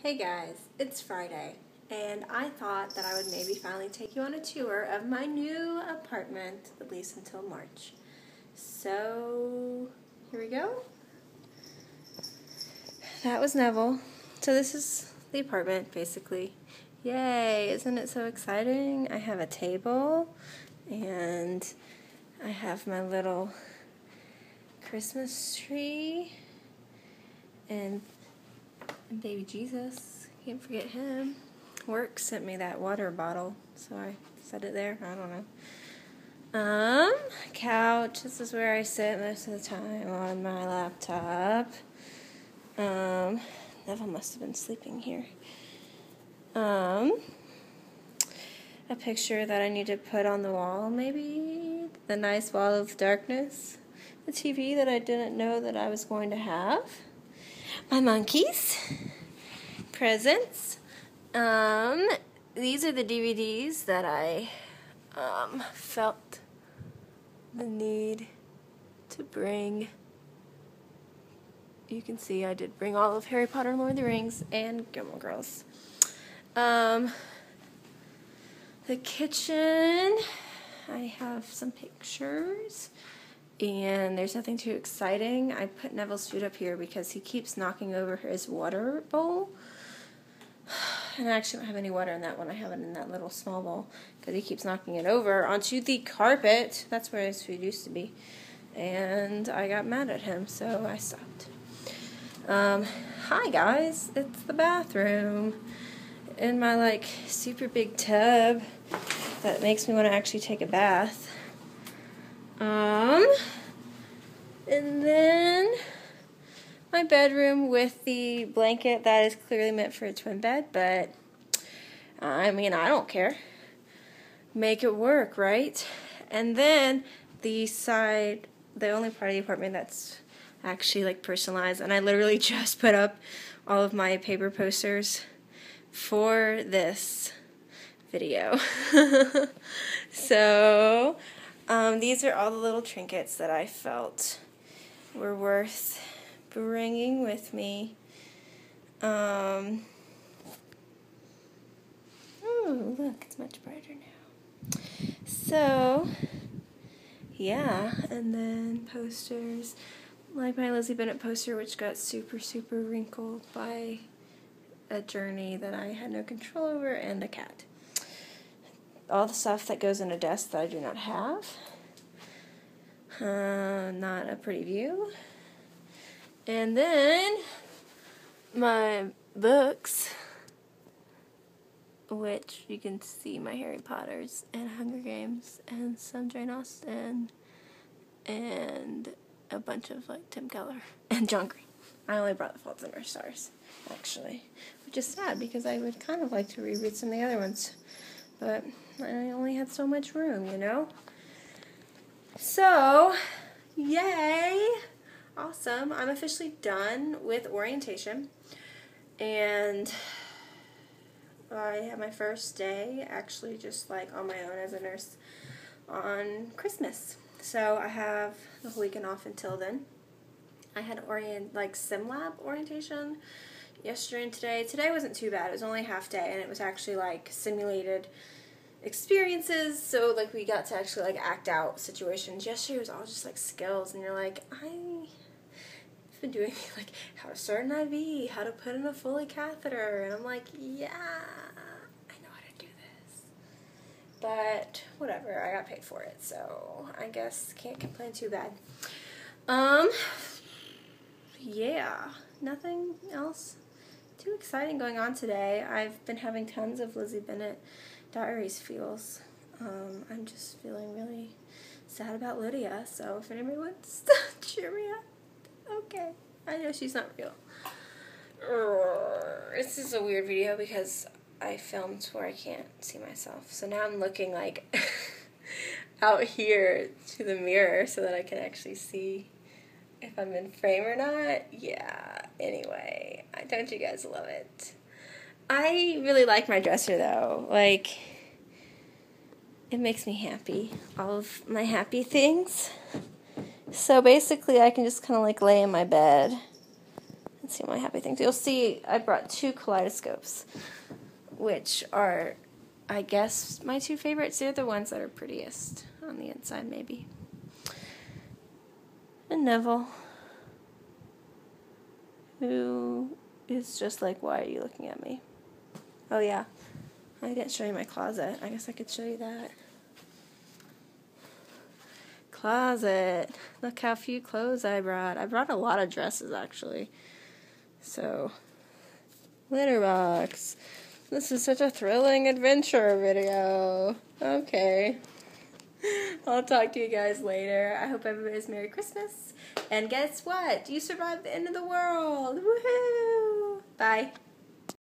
Hey guys, it's Friday, and I thought that I would maybe finally take you on a tour of my new apartment, at least until March. So, here we go. That was Neville. So, this is the apartment, basically. Yay, isn't it so exciting? I have a table, and I have my little Christmas tree, and and baby Jesus, can't forget him. Work sent me that water bottle, so I set it there. I don't know. Um, couch. This is where I sit most of the time on my laptop. Um, Neville must have been sleeping here. Um, a picture that I need to put on the wall, maybe the nice wall of darkness. The TV that I didn't know that I was going to have my monkeys, presents. Um, these are the DVDs that I um, felt the need to bring. You can see I did bring all of Harry Potter and Lord of the Rings and Gilmore Girls. Um, the kitchen, I have some pictures and there's nothing too exciting. I put Neville's food up here because he keeps knocking over his water bowl. And I actually don't have any water in that one. I have it in that little small bowl because he keeps knocking it over onto the carpet. That's where his food used to be. And I got mad at him, so I stopped. Um, hi guys, it's the bathroom. In my like super big tub that makes me want to actually take a bath. Um, and then my bedroom with the blanket that is clearly meant for a twin bed, but I mean, I don't care. Make it work, right? And then the side, the only part of the apartment that's actually like personalized, and I literally just put up all of my paper posters for this video. so, um, these are all the little trinkets that I felt were worth bringing with me. Um, oh, look, it's much brighter now. So, yeah, and then posters like my Lizzie Bennet poster, which got super, super wrinkled by a journey that I had no control over, and a cat all the stuff that goes in a desk that I do not have. Uh, not a pretty view. And then my books, which you can see my Harry Potters and Hunger Games and some Jane Austen and a bunch of like Tim Keller and John Green. I only brought The Fault in Our Stars, actually, which is sad because I would kind of like to reread some of the other ones but I only had so much room, you know? So, yay! Awesome. I'm officially done with orientation. And I had my first day actually just like on my own as a nurse on Christmas. So I have the whole weekend off until then. I had orient like sim lab orientation yesterday and today. Today wasn't too bad. It was only half day and it was actually like simulated experiences. So like we got to actually like act out situations. Yesterday was all just like skills and you're like, I've been doing like how to start an IV, how to put in a Foley catheter and I'm like, yeah, I know how to do this. But whatever, I got paid for it, so I guess can't complain too bad. Um yeah, nothing else too exciting going on today. I've been having tons of Lizzie Bennet diaries feels. Um, I'm just feeling really sad about Lydia, so if anybody wants to cheer me up, okay. I know she's not real. This is a weird video because I filmed where I can't see myself. So now I'm looking like out here to the mirror so that I can actually see if I'm in frame or not. Yeah, anyway, I don't you guys love it? I really like my dresser though. Like, it makes me happy. All of my happy things. So basically, I can just kind of like lay in my bed Let's see my happy things. You'll see I brought two kaleidoscopes, which are, I guess, my two favorites. They're the ones that are prettiest on the inside, maybe. And Neville, who is just like, why are you looking at me? Oh, yeah. I didn't show you my closet. I guess I could show you that. Closet. Look how few clothes I brought. I brought a lot of dresses, actually. So, litter box. This is such a thrilling adventure video. Okay. I'll talk to you guys later. I hope everybody's Merry Christmas. And guess what? You survived the end of the world. Woohoo! Bye.